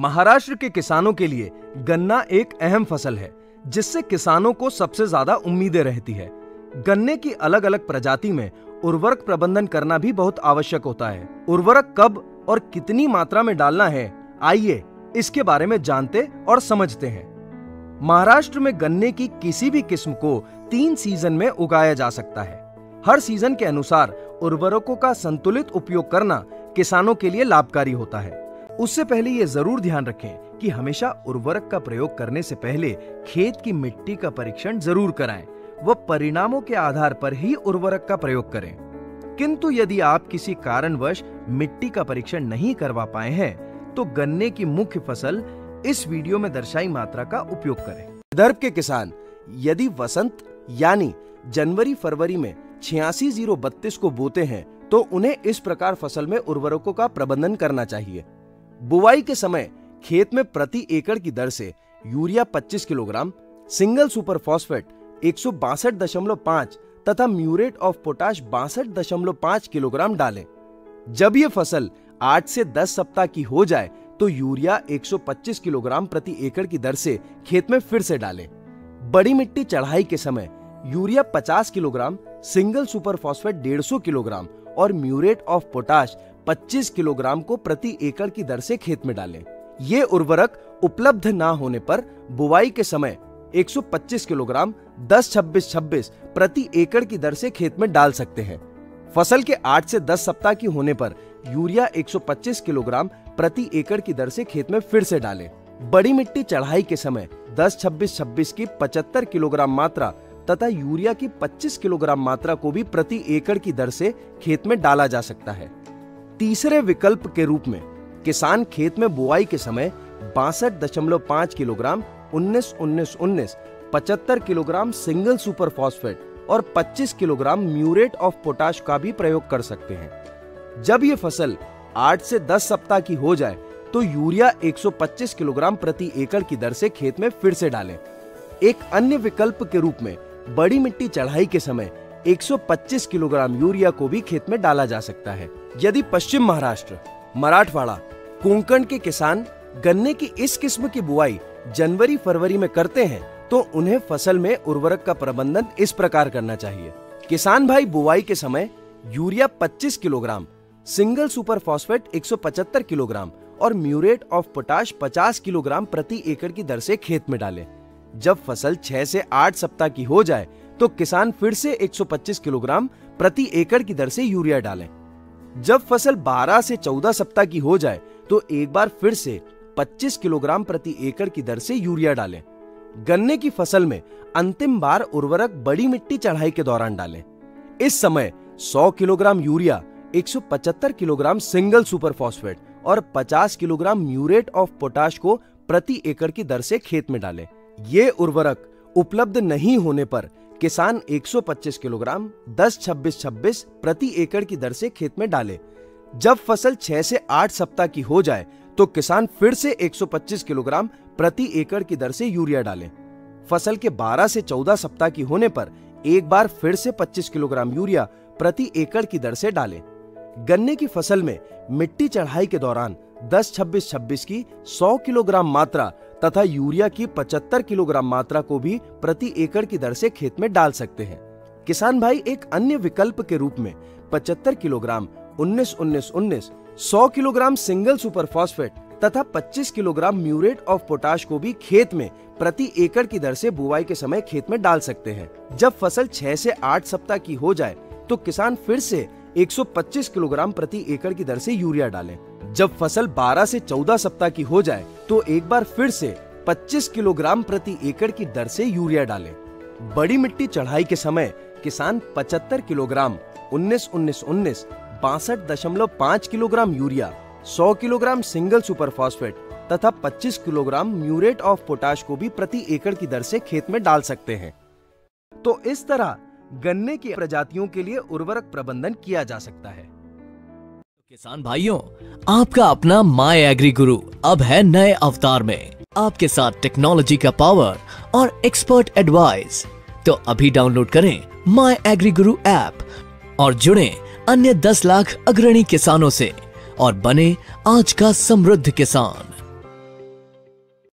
महाराष्ट्र के किसानों के लिए गन्ना एक अहम फ़सल है, जिससे किसानों को सबसे ज़्यादा उम्मीदें रहती है। गन्ने की अलग अलग प्रजाति में उर्वरक प्रबंधन करना भी बहुत आवश्यक होता है। उर्वरक कब और कितनी मात्रा में डालना है, आइए इसके बारे में जानते और समझते हैं। महाराष्ट्र में गन्ने की किसी भी किस्म को तीन सीज़न में उगाया जा सकता है। हर सीज़न के अनुसार उर्वरकों का संतुलित उपयोग करना किसानों के लिए लाभकारी होता है। उससे पहले ये ज़रूर ध्यान रखें कि हमेशा उर्वरक का प्रयोग करने से पहले खेत की मिट्टी का परीक्षण ज़रूर कराएँ व परिणामों के आधार पर ही उर्वरक का प्रयोग करें। किंतु यदि आप किसी कारणवश मिट्टी का परीक्षण नहीं करवा पाए हैं तो गन्ने की मुख्य फ़सल इस वीडियो में दर्शाई मात्रा का उपयोग करें। विदर्भ के किसान, यदि वसंत, यानी जनवरी फरवरी में छियासी ज़ीरो बत्तीस को बोते हैं तो उन्हें इस प्रकार फ़सल में उर्वरकों का प्रबंधन करना चाहिए। बुवाई के समय खेत में प्रति एकड़ की दर से urea 25 kilogram, single super phosphate एक तथा म्यूरेट ऑफ़ पोटाश बासठ किलोग्राम डालें। जब ये फ़सल 8 से 10 सप्ताह की हो जाए तो यूरिया 125 किलोग्राम प्रति एकड़ की दर से खेत में फिर से डालें। बड़ी मिट्टी चढ़ाई के समय urea 50 kilogram, single super phosphate 150 kilogram और म्यूरेट ऑफ़ पोटाश 25 किलोग्राम को प्रति एकड़ की दर से खेत में डालें। ये उर्वरक उपलब्ध ना होने पर बुवाई के समय 125 किलोग्राम 10 26 26 प्रति एकड़ की दर से खेत में डाल सकते हैं। फ़सल के 8 से 10 सप्ताह की होने पर यूरिया 125 किलोग्राम प्रति एकड़ की दर से खेत में फिर से डालें। बड़ी मिट्टी चढ़ाई के समय 10 26 26 की 75 किलोग्राम मात्रा तथा यूरिया की 25 किलोग्राम मात्रा को भी प्रति एकड़ की दर से खेत में डाला जा सकता है। तीसरे विकल्प के रूप में किसान खेत में बुआई के समय बासठ दशमलव पाँच किलोग्राम, उन्नीस उन्नीस उन्नीस, पचहत्तर किलोग्राम सिंगल सुपर फॉस्फेट और 25 किलोग्राम म्यूरेट ऑफ़ पोटाश का भी प्रयोग कर सकते हैं। जब ये फ़सल 8 से 10 सप्ताह की हो जाए तो यूरिया 125 किलोग्राम प्रति एकड़ की दर से खेत में फिर से डालें। एक अन्य विकल्प के रूप में बड़ी मिट्टी चढ़ाई के समय 125 किलोग्राम यूरिया को भी खेत में डाला जा सकता है। यदि पश्चिम महाराष्ट्र, मराठवाड़ा, कोंकण के किसान गन्ने की इस किस्म की बुआई जनवरी फरवरी में करते हैं तो उन्हें फ़सल में उर्वरक का प्रबंधन इस प्रकार करना चाहिए। किसान भाई, बुआई के समय urea 25 kilogram, single super phosphate 175 kilogram और म्यूरेट ऑफ़ पोटाश 50 किलोग्राम प्रति एकड़ की दर से खेत में डालें। जब फ़सल 6 से 8 सप्ताह की हो जाए तो किसान फिर से 125 किलोग्राम प्रति एकड़ की दर से यूरिया डालें। जब फ़सल 12 से 14 सप्ताह की हो जाए तो एक बार फिर से 25 किलोग्राम प्रति एकड़ की दर से यूरिया डालें। गन्ने की फ़सल में अंतिम बार उर्वरक बड़ी मिट्टी चढ़ाई के दौरान डालें। इस समय 100 kilogram urea 175 kilogram single super phosphate और 50 किलोग्राम म्यूरेट ऑफ़ पोटाश को प्रति एकड़ की दर से खेत में डालें। ये उर्वरक उपलब्ध नहीं होने पर किसान 125 किलोग्राम 10 26 26 प्रति एकड़ की दर से खेत में डाले। जब फ़सल 6 से 8 सप्ताह की हो जाए तो किसान फिर से 125 किलोग्राम प्रति एकड़ की दर से यूरिया डाले। फ़सल के 12 से 14 सप्ताह की होने पर एक बार फिर से 25 किलोग्राम यूरिया प्रति एकड़ की दर से डालें। गन्ने की फ़सल में मिट्टी चढ़ाई के दौरान 10 26 26 की 100 किलोग्राम मात्रा तथा यूरिया की 75 किलोग्राम मात्रा को भी प्रति एकड़ की दर से खेत में डाल सकते हैं। किसान भाई एक अन्य विकल्प के रूप में 75 किलोग्राम, उन्नीस उन्नीस उन्नीस, सौ किलोग्राम सिंगल सुपर फॉस्फेट तथा 25 किलोग्राम म्यूरेट ऑफ़ पोटाश को भी खेत में प्रति एकड़ की दर से बुआई के समय खेत में डाल सकते हैं। जब फ़सल 6 से 8 सप्ताह की हो जाए तो किसान फिर से 125 किलोग्राम प्रति एकड़ की दर से यूरिया डालें। जब फ़सल 12 से 14 सप्ताह की हो जाए तो एक बार फिर से 25 किलोग्राम प्रति एकड़ की दर से यूरिया डालें। बड़ी मिट्टी चढ़ाई के समय किसान 75 किलोग्राम, उन्नीस उन्नीस उन्नीस, बासठ दशमलव पाँच kilogram urea 100 kilogram single super phosphate तथा 25 किलोग्राम म्यूरेट ऑफ़ पोटाश को भी प्रति एकड़ की दर से खेत में डाल सकते हैं। तो इस तरह गन्ने की प्रजातियों के लिए उर्वरक प्रबंधन किया जा सकता है। किसान भाइयों, आपका अपना माई एग्री गुरु अब है नए अवतार में। आपके साथ टेक्नोलॉजी का पावर और एक्सपर्ट एडवाइस तो अभी डाउनलोड करें माई एग्री गुरु ऐप और जुड़े अन्य 10 लाख अग्रणी किसानों से और बने आज का समृद्ध किसान।